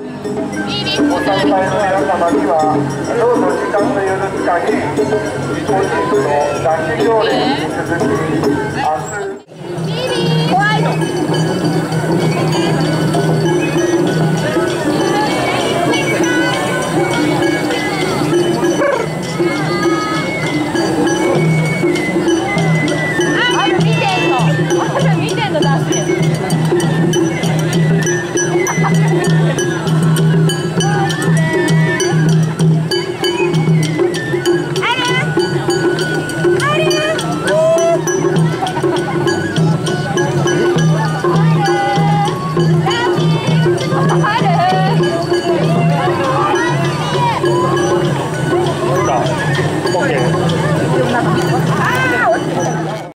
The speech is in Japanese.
ご参拝の皆様にはどうぞ時間の許す限り本日の脱皮行列に続き